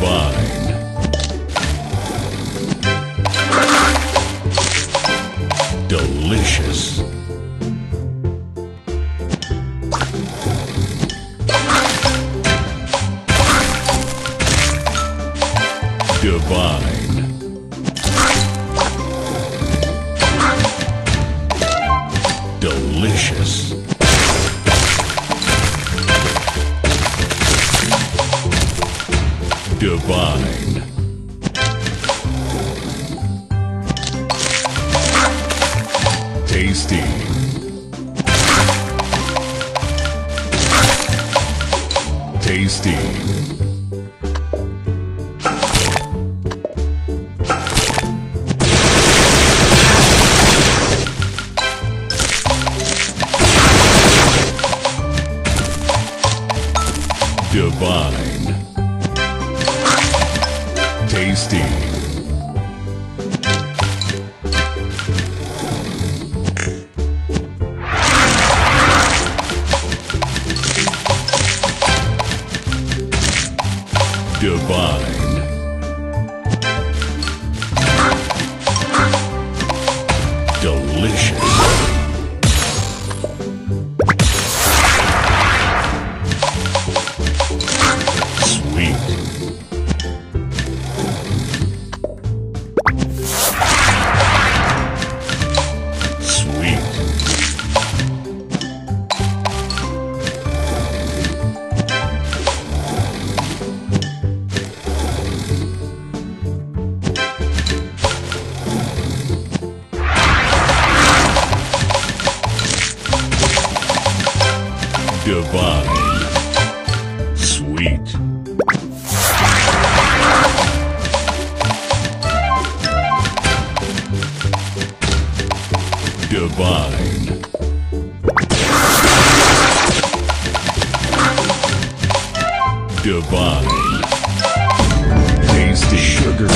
Divine. Delicious. Divine. Delicious. Divine. Tasty. Tasty. Divine. Tasty. Divine. Divine. Tasty sugar.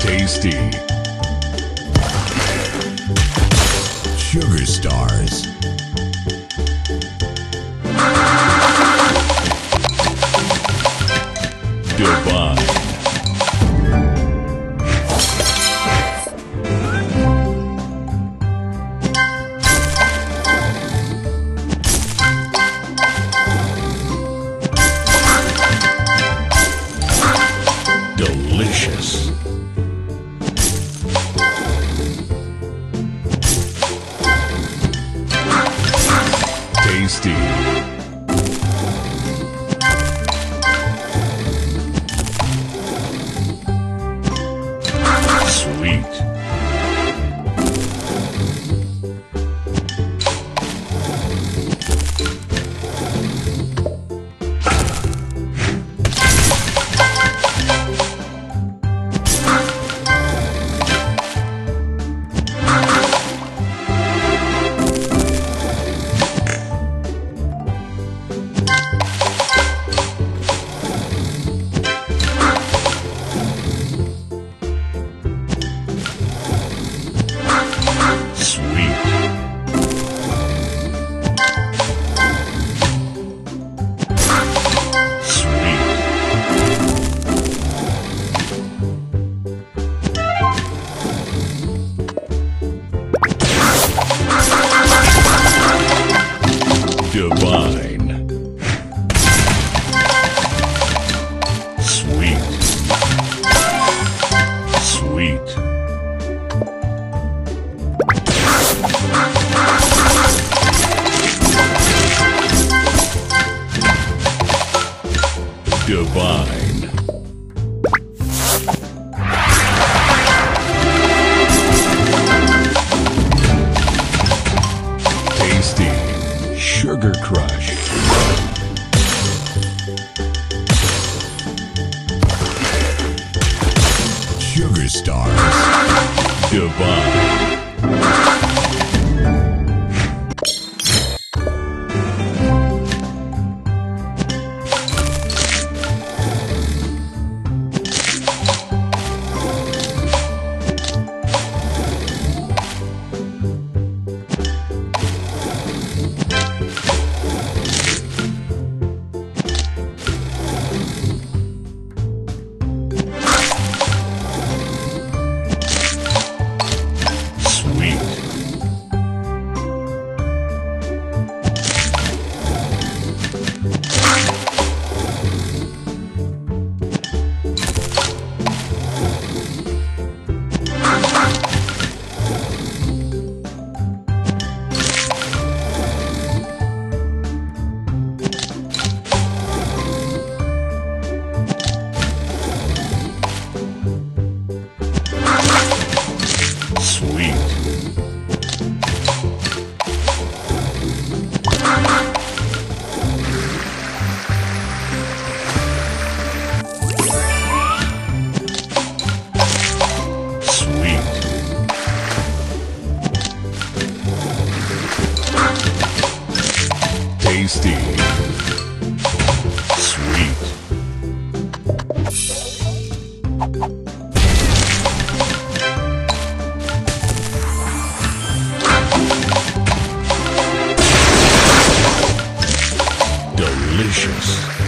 Tasty. Sugar stars. Divine. Delicious.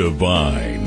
Divine.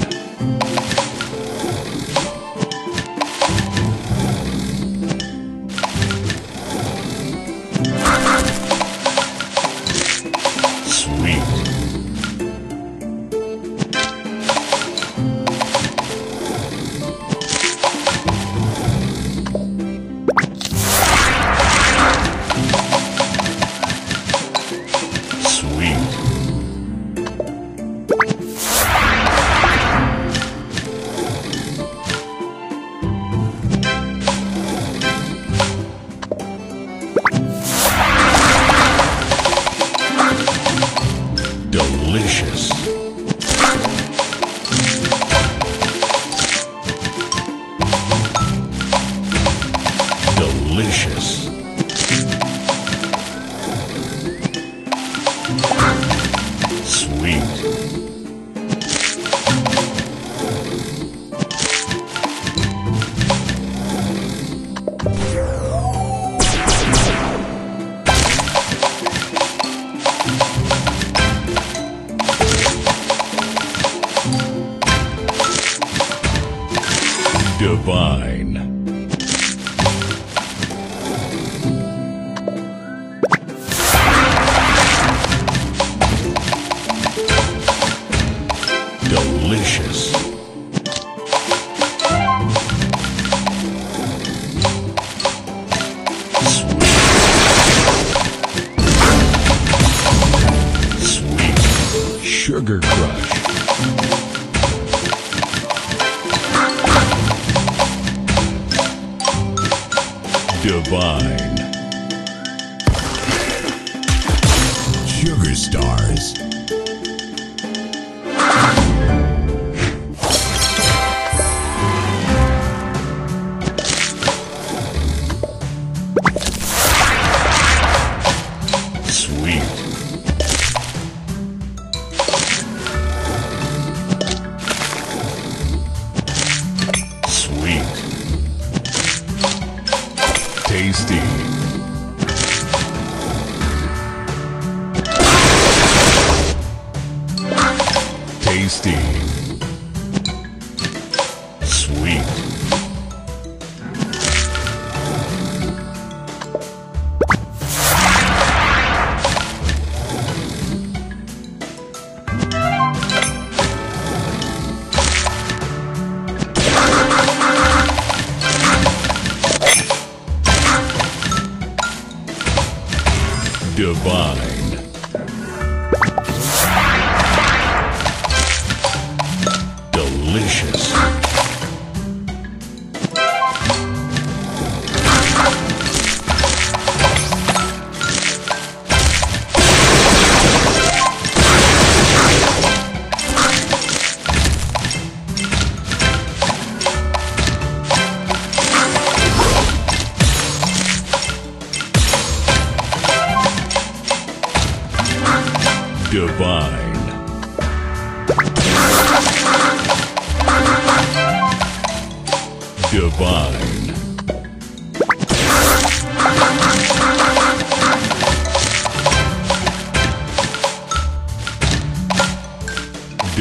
Sweet.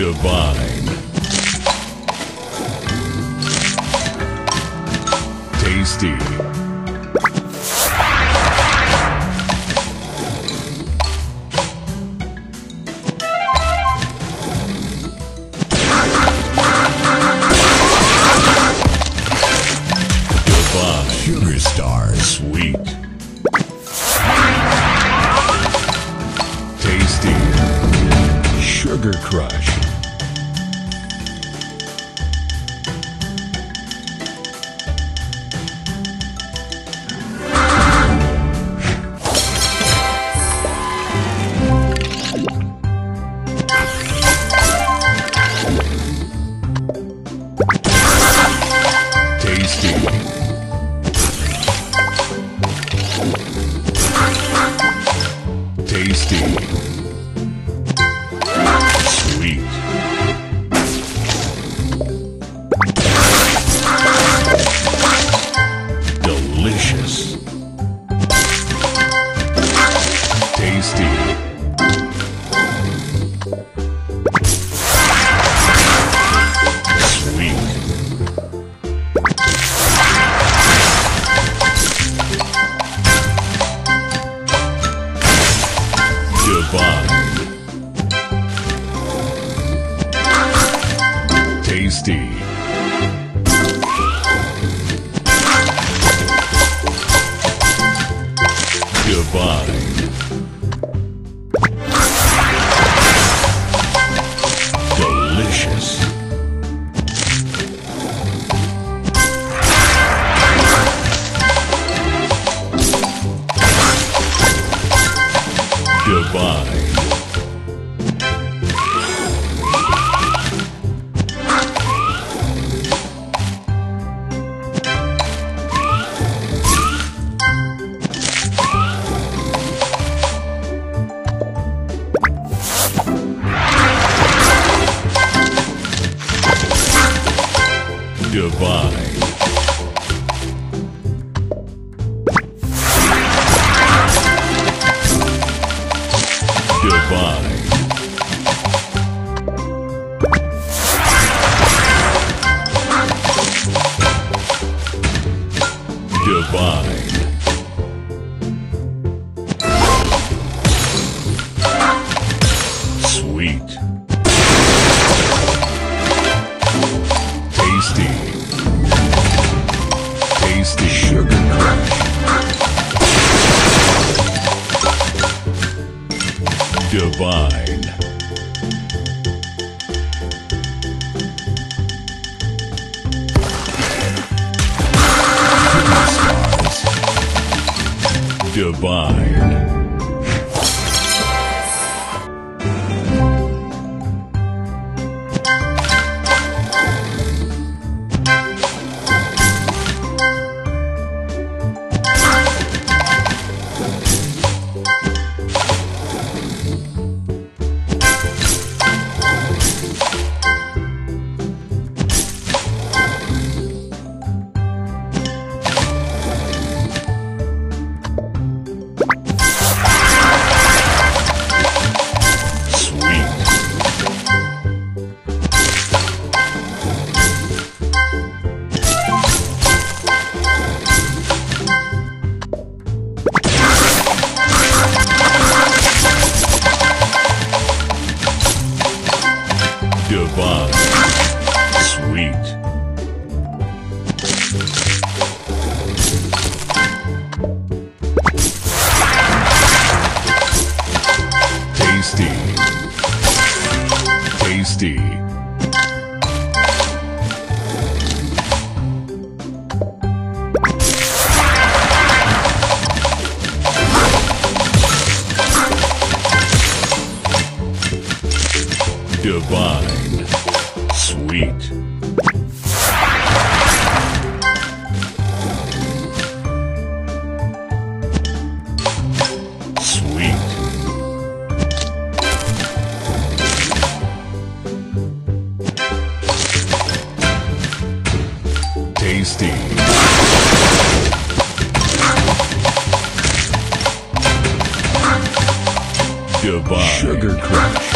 Divine. Tasty. Divine. Sugar Star. Sweet. Tasty. Sugar Crush. Tasty. Divine. Divine. Divine. Tasty. Divine. Divine. Sugar Crush.